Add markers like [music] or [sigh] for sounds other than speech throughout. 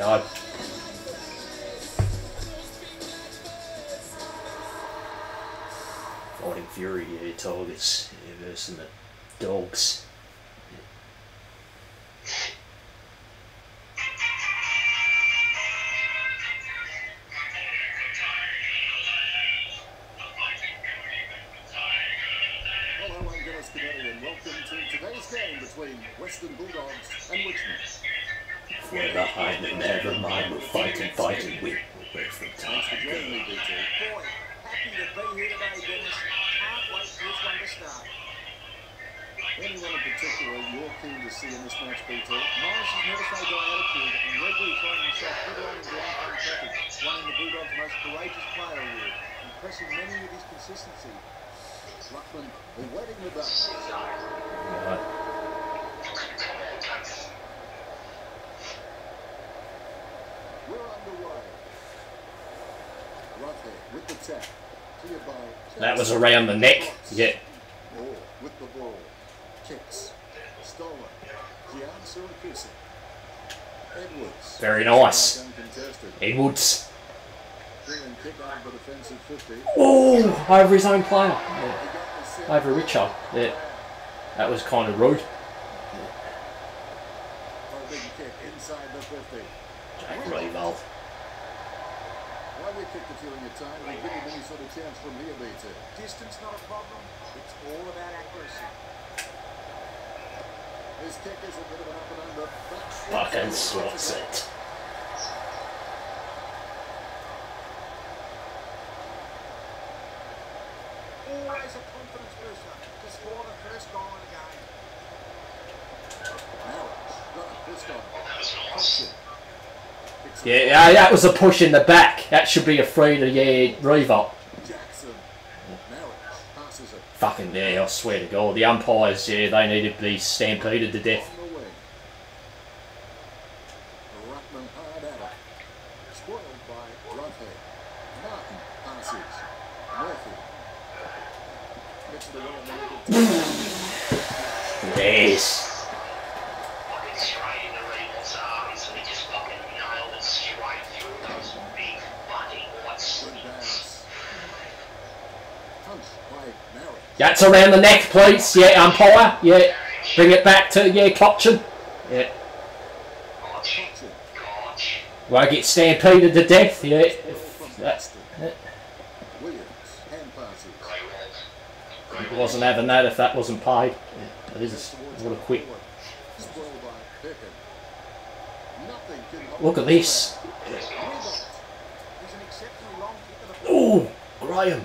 God. Fighting Fury, yeah, Tigers yeah, versus the Dogs. Anyone in particular you're keen to see in this match, BT? Morris has never showed by attitude, and regularly finding himself good on in the oncoming traffic, winning the Bulldogs' most courageous player award, impressing many with his consistency. Ruckman awaiting the bell. God. We're underway. Roughead with the tap. That was around the neck. Yeah. Moore with the ball. Kicks. Stolen. Gian Siracusa. Edwards. Very nice. Edwards. Brilliant kick out of the defensive 50. Oh, over his own player. Yeah. He got the set. Over Richard. Yeah. That was kind of rude. Inside the 50. Jack Riewoldt. Why we kicked it during your time, we give him any sort of chance from here, BT. Distance not a problem. It's all about accuracy. His kick is a bit of an up and under. but- Fucking slots it. Always a confidence booster to score the first goal in a game. Maric. Got a fist on. Punched it. Yeah, yeah, that was a push in the back. That should be a free to, yeah, Riewoldt. Jackson. Maric passes it Fucking, yeah, I swear to God. The umpires, yeah, they need to be stampeded to death. on the wing. Ruckman hard at it. Spoiled by Roughead. Martin passes. Murphy. Gets it away on the leg of Yes. fucking straight into Reebok's arms and he just fucking nailed it straight through those big fucking white Good slits. bounce. Punch by Around the neck, please. Yeah, umpire. Yeah. Bring it back to, yeah, Cotchin. Yeah. It. Won't get stampeded to death. Yeah. That's. Riewoldt. he wasn't having that if that wasn't paid. Yeah, that is what a quick. Look at this. Oh, an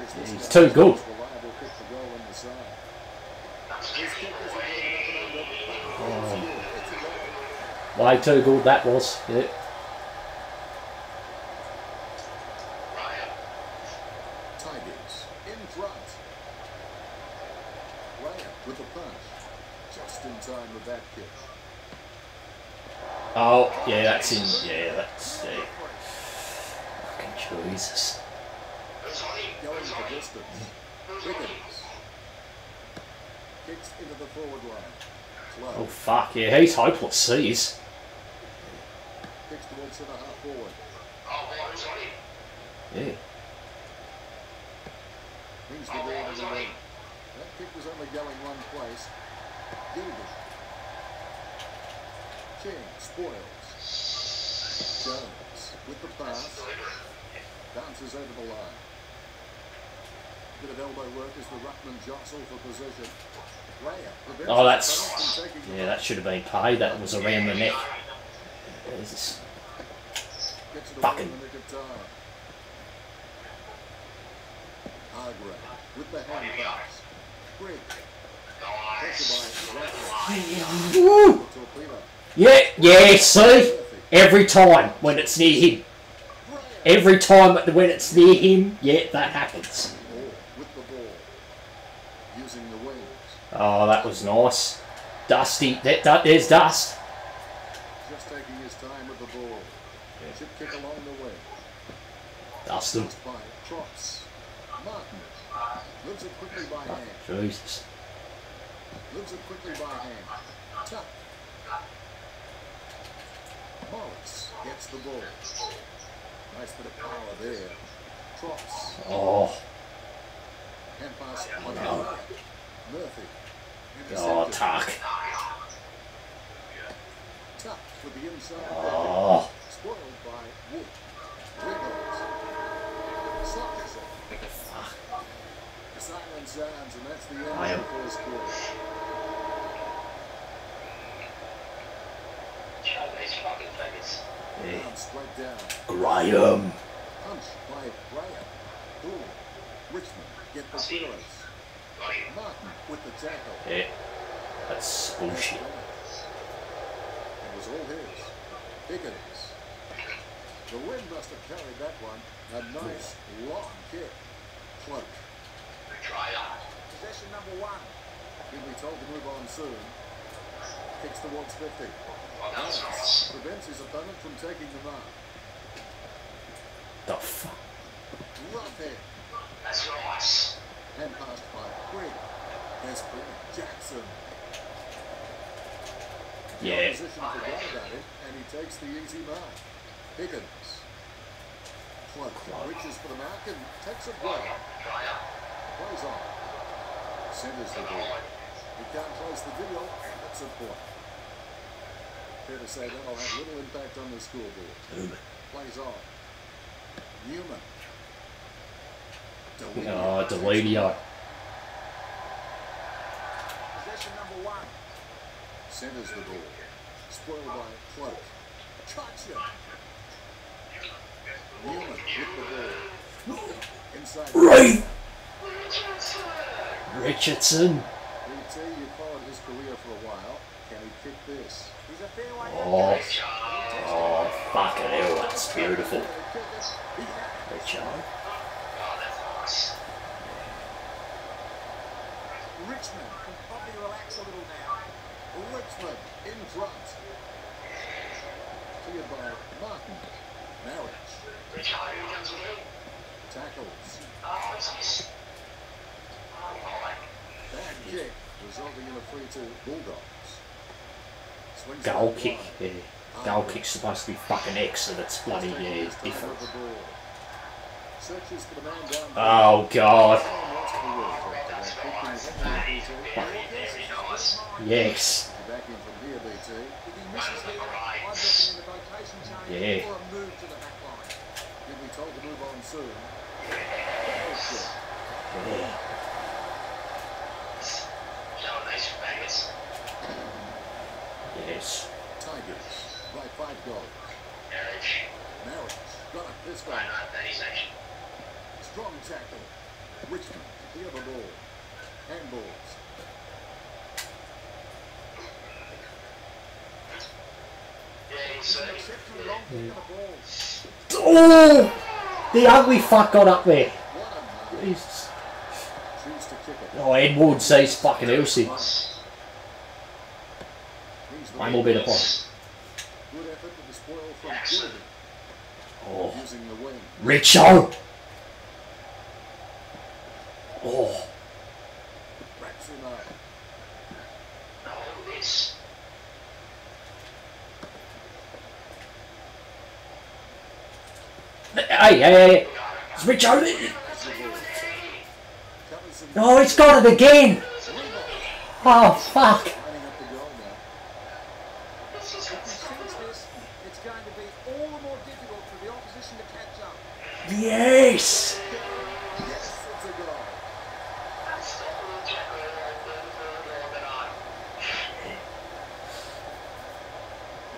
Too good. Goal. Way too good that was. Yeah. In front. Ryan with the punch. Just in time with that kick. Oh, yeah, that's in. Yeah, that's. Yeah. Fucking Jesus. Going the distance. Who's on him? Wiggins. Kicks into the forward line. Slow. Oh, fuck. Yeah, he's hopeless. Sees. Kicks towards centre half forward. Oh, boy, who's on him? Yeah. Brings the ball to the wing. That kick was only going one place. Gilbee. King spoils. Jones with the pass. Bounces over the line. Bit of elbow work as the Ruckman jostle for position. Raya prevents Oh, the that's. pass from taking the Yeah, that should have been paid. That was around the neck. Jesus. Gets it away fucking- in the nick of time. Hargrave with the hand pass. Grigg. Pressure by Rackman. Woo! Yeah, yeah, see? Every time when it's near him. Every time when it's near him, yeah, that happens. Moore with the ball. Using the wings. Oh, that was nice. Dusty, that, that, there's Dust. Just taking his time with the ball. Chip kick along the way. Dustin. By Trots. Martin. Lives it quickly by oh, hand. Jesus. Lives it quickly by hand. Tuck. Morris gets the ball. Nice bit of power there. Trots. Oh, Hand pass oh, on the. Murphy. Oh, Intercepted. Tuck. Tuck with the inside. Oh, Spoiled by Wood. Reynolds. Sockison. Silent sounds, and that's the end I am- of the first quarter. Show these fucking faggots. yeah. Down, straight down. Graham. Punch by Bryant. Boom. Richmond get the clearance. Yeah, that's bullshit. It was all his. Higgins. The wind must have carried that one. A nice long kick. Cloak. Try up. Possession number one. He'll be told to move on soon. Kicks towards 50. Well, that was nice. Prevents his opponent from taking the mark. The fuck? Rough hit. That's nice. Hand passed by Green. There's Green. Jackson. The Yeah. opposition forgot about him, and he takes the easy mark. Higgins. Cloak. Reaches for the mark and takes it well. Plays on. Centers the ball. He can't close the deal, and that's a point. Fair to say that'll have little impact on the scoreboard. Newman. Plays on. Newman. Ah, oh, Deledio. Possession number one. Centers the ball. Spoiled by Cloak. Gotcha. Newman with the ball. Inside. Ray Richardson. BT, you followed his career for a while. Can he kick this? He's a fair way Oh, out. oh, fucking hell, that's beautiful. Can he kick it? He has. Richard. Oh, that's nice. Richmond can probably relax a little now. Richmond in front. Cleared by Martin. Maric. Rich Hardy comes with him. Tackles. It's. Bad kick, resulting in a free to Bulldogs. Swings Goal kick. Yeah. Goal kick's supposed to be fucking X and it's bloody, yeah, time different. with the ball. Searches for the man down. Oh, God. Yes. You're back in from here, BT. If he misses here, I'd recommend a rotation change Yeah. or a move to the back line. You'll be told to move on soon. Goal kick. Yeah. Show these faggots. Yes. Tigers by five goals. Maric. Maric got a fist on. not? That is action. Strong tackle. Richmond the ball. Handballs. Yeah, He's see. an exceptionally long kick of the ball. Oh! The ugly fuck got up there. What a mark. Jesus. To kick it. Oh, Ed Wood says fucking Elsie. He's the One more bit of point. Good effort with the spoil from Oh. Using the wing. Richo! Oh. Wraps him up. Oh, this. Hey, hey, hey. It's. Covers some Oh, he's got it again. Oh, fuck. lining up the goal now. If he sinks this, it's going to be all the more difficult for the opposition to catch up. Yes. It's.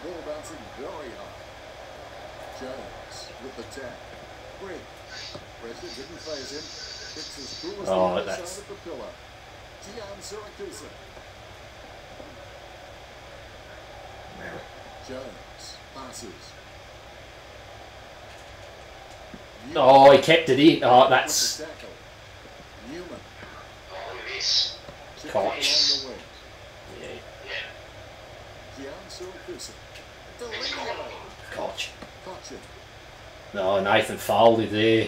Ball bouncing very high. Jones with the tap. Green. Pressure didn't phase him. Kicks as cool as Oh, the other that's- side of the pillar. Giansiracusa. Jones passes. Oh, he kept it in. Oh, that's the. Newman Oh, miss. chips it Cox. along the wing. yeah, Giansiracusa. Delio. Koch. Cotchin. No, Nathan folded there.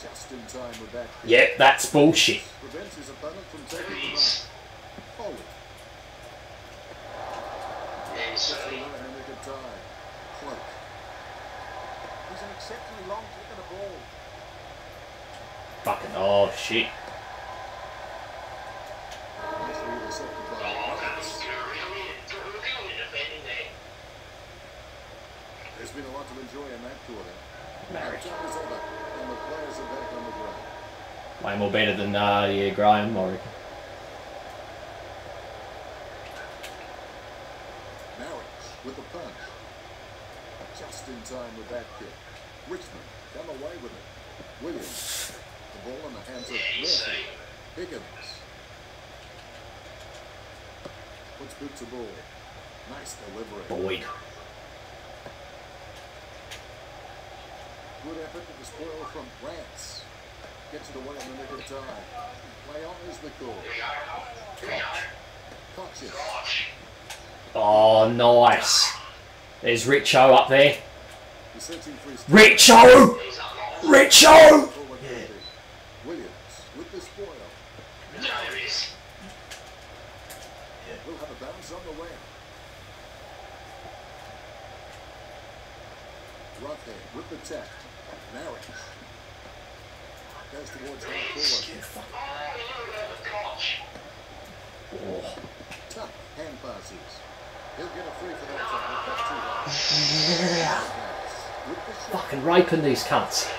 Just in time with that. Yep, that's bullshit. Prevents his opponent from taking the mark. Foley. Then Gets the Surrey. run in a nick of time. Cloak. He's an exceptionally long kick of the ball. Fucking oh shit. Been a lot to enjoy in that quarter. Maric. Time is over, and the players are back on the ground. Way more better than uh, yeah, Graham, I reckon. Maric with the punch. Just in time with that kick. Richmond come away with it. Williams. The ball in the hands of Yeah, you Murphy. see. Higgins. Puts boot to ball. Nice delivery. Boyd. Good effort to the spoil from Rance. Gets it away in the nick of time. Play on is the call. Here we go. Here we go. Cotches. Watch. Oh, nice. There's Richo up there. Richo! Richo! Forward yeah. Williams with the spoil. There he is. Will have a bounce on the wing. Roughead with the tap. Maric. Goes towards half forward. Oh, look at the coach. Tough hand passes. He'll get a free for that tackle. That's too high. With the shot. fucking ripen these cunts.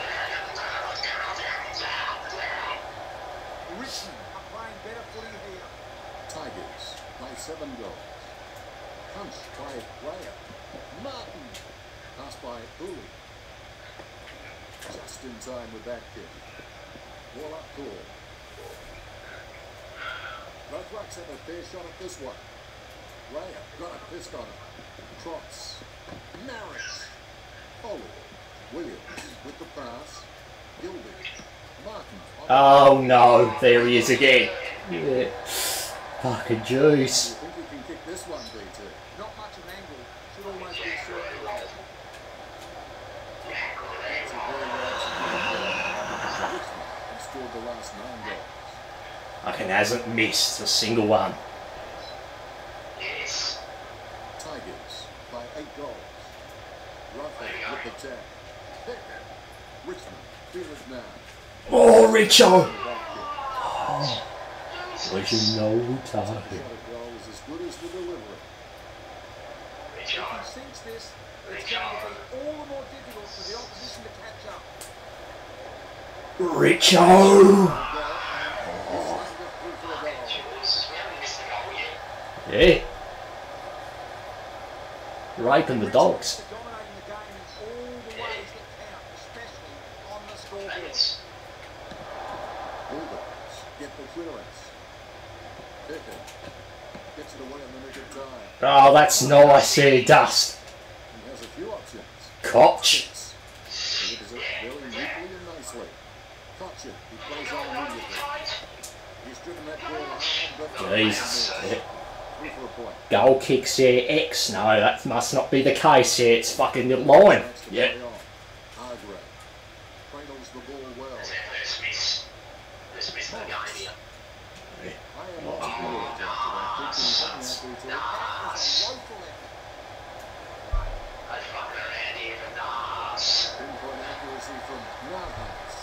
Richmond are playing better footy here. Tigers by seven goals. Punch by Raya. Martin. Pass by Uli. Just in time with that kick. Call. Both rucks have a fair shot at this one. Raya got a fist on it. Cross. Maric. Foley. Williams with the pass. Gilbee. Martin. Oh no, there he is again. Yeah. Fucking juice. think he can kick this one, BT? Not much of angle. Should almost be certain of. It's a very well executed goal. Richmond have scored the last nine goals. Fucking hasn't missed a single one. Yes. Tigers by eight goals. Roughead with the tag. [laughs] Pick. Richmond feel it now. Oh, Richo! Back kick. Was you know Shot time? of goal is as good as the delivery. If Richard. he sinks this, it's going to be all the more difficult for the opposition to catch up. Richo! In the nick of time. Oh, that's eh, Dust. He has a few options. Koch. Jesus. Yeah. Through for a point. Goal kicks here, X. No, that must not be the case here. It's fucking the line. Next to Yeah. play on. Hargrave cradles the ball well. That's our first miss. First miss of the game here. I am not too good after that. Kick in the That was Nice. a woeful effort. I fuck around here for nice. Pinpoint accuracy from Nahas.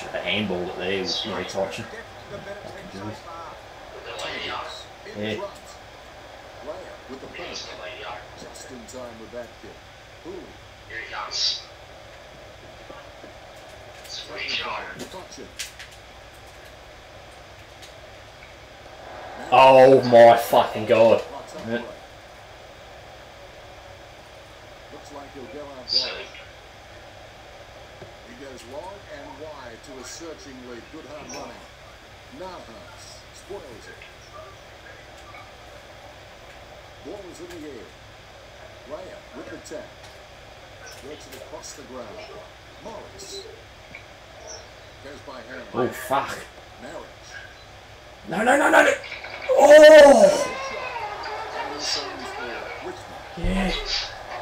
Should have handballed it there with Murray Cotchin. So far. With the up. Just in time with that kick. Houli. Here he comes. Oh my fucking god. Looks like he'll go out wide. He goes long and wide to a searchingly good hard running. Nahas spoils it. Ball is in the air. Raya with the tap. Works it across the ground. Morris. Goes by hand. Oh, fuck. Maric. No, no, no, no, no. Oh! Final signs for Richmond. Yeah.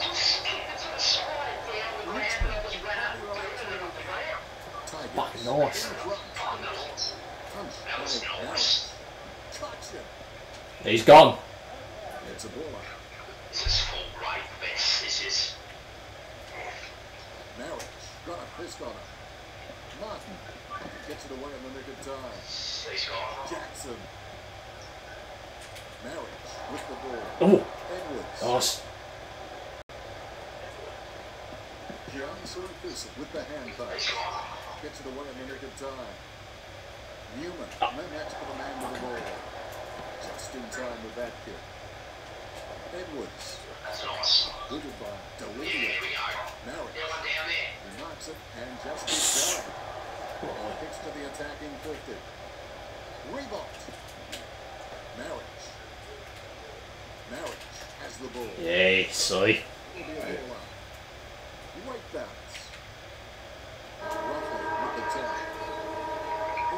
Just kick it to the side, down the ground, and just ran up and threw it on the ground. Tigers. Fucking nice. In front. Oh, no. Punch. That was by nice. Maric. Touch him. He's gone. It's a baller. This is full right this. This is. Maric. Got a fist on him. Martin. Gets it away in the nick of time. He's gone. Jackson. Maric with the ball. Oh, Edwards. nice. Giannis with the hand He's pass. Gets it away in the nick of time. Newman. Ah. No match for the man with the ball. Just in time with that kick. Edwards. That's nice. Booted by Yeah, Deledio. here we go. Now one down there. He knocks it and just keeps going. Ball kicks to the attacking fifty. Rebound. Maric. Maric has the ball. Yeah, see. Will be a ball up. Weight balance. Roughly with the tap.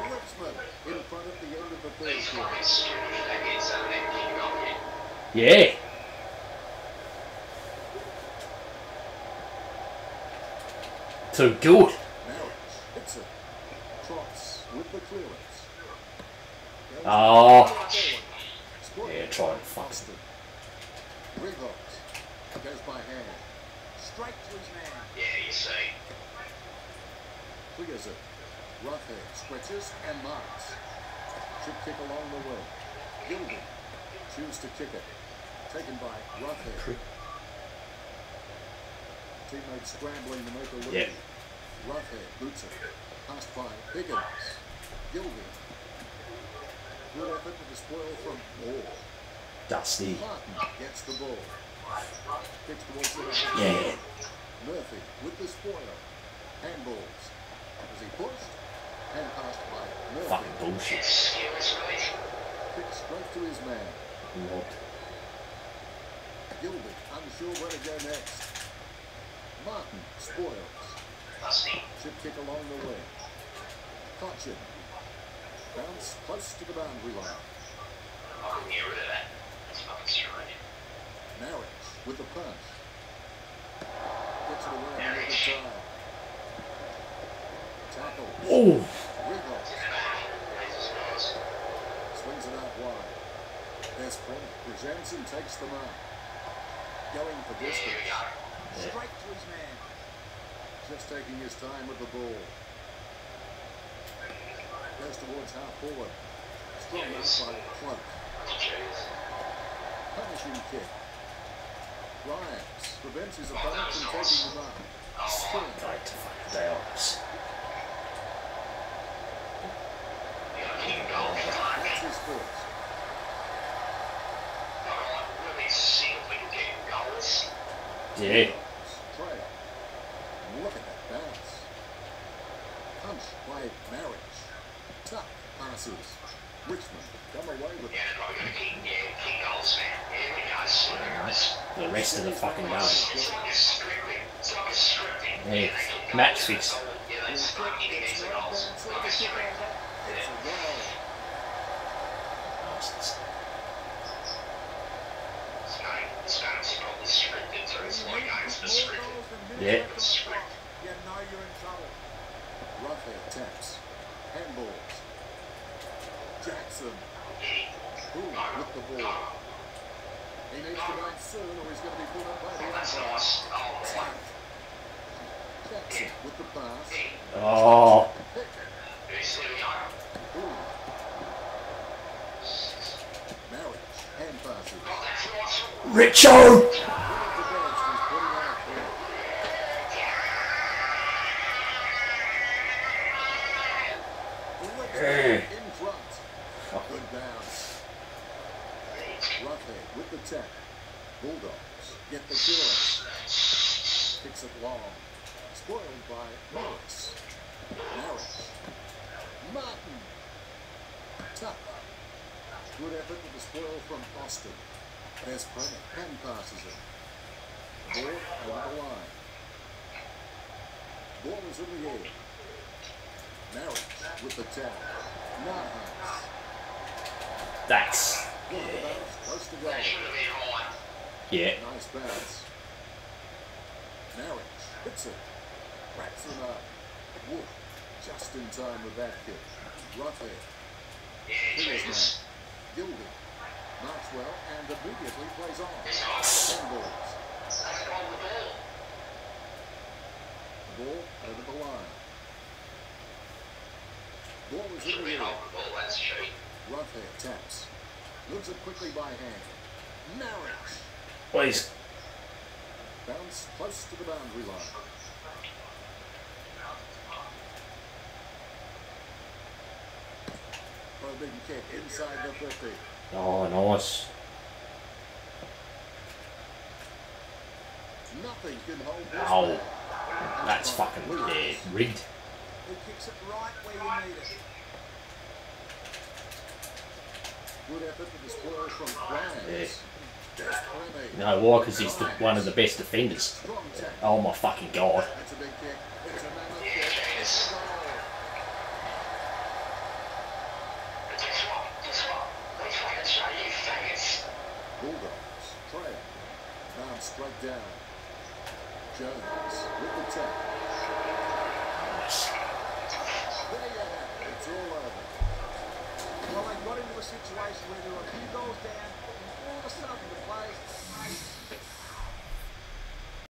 Richmond in front at the end of the third quarter. Yeah. Too good. Maric hits it. Trots with the clearance. Oh. Yeah, try and fuck. Boston. Rebound. Goes by hand. Straight to his man. Yeah, you see. Clears it. Roughead, stretches and marks. Chip kick along the way. Gilden. Choose to kick it. Taken by Roughead. Teammates scrambling to make a lead. Yeah. Roughead boots it. Passed by Higgins. Gilden. Good effort to the spoil from Moore. Dusty. Martin gets the ball. Kicks the line. Yeah. Murphy with the spoil. Handballs. As he pushed. Hand passed by Murphy. Fucking bullshit. Excuse me. Kick straight to his man. What? Gilbee unsure where to go next. Martin spoils. Dusty. Chip kick along the way. Cotchin. Bounce close to the boundary line. I can get rid of that. That's fucking straight. Maric with the punch. Gets it away in the nick of time. Tackle. Oh. Rebound. Jesus Christ. Swings it out wide. There's plenty. Presents and takes the mark. Going for Yeah, here we distance. go. Straight to his man. Just taking his time with the ball. Goes towards half forward. Strong out by Clark. Punishing kick. Ryans prevents his opponent from taking the mark. Spin. Right to fucking downs. You gotta keep going. Come That's his first. Alright, really see if we can get goals. Yeah. Trail. And look at that bounce. Punch by Maric. Tuck passes. Richmond come away with Yeah, it. they're probably gonna keep, yeah, keep goals, man. Here we go. See, it's, The rest of the fucking game. it's like a scripting. It's like a scripting. Yeah, they keep match goals, fix. Yeah, that's like eating these goals. Like a script. It's a goal. Bastards. It's going, it's going to probably scripted through. It's like games for More scripted. Goals than Yeah. minutes left on the clock. You know you're in trouble. Roughead taps. Handballs. Jackson. Boom with the ball. He needs to bounce soon or he's going to be pulled up by the Oh, that's umpire. nice. Oh, Oh, Tuck. Jackson with the pass. Oh. Who's here we go? Boom. Maric. Hand passes. Oh, that's nice. Richo! One of the best he's putting out there. Eh. In front. Good bounce. Roughead with the tap. Bulldogs get the clearance. Kicks it long. Spoiled by Morris. Maric. Martin. Tuck. Good effort with the spoil from Austin. There's Premier. Hand passes it. The ball over the line. Ball is in the air. Maric with the tap. Nahas. That's Good for the. Close to goal. That should have been yeah. Nice bounce. Maric hits it. Wraps him up. Wood just in time with that kick. Roughead. Yeah, Here's Jesus. now. Gildy. Marks and immediately plays on. It's hard. Ten balls. On the ball. Ball over the line. Ball is in the air. on the ball, that's cheap. Roughead taps. Moves it quickly by hand. Maric. Well, he's Bounce close to the boundary line. Probing kick inside the 50. oh nice. Nothing can hold this oh, Ow. back. That's fucking yeah, rigged. He kicks it right where you need it. Good effort to the spoil from Grimes. There's You know why? Because he's the, one of the best defenders. Oh my fucking god. That's a big kick. It's a man down.